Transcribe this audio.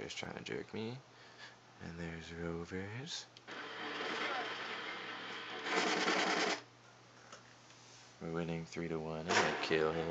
there's trying to jerk me. And there's Rovers. We're winning 3 to 1. I'm going to kill him.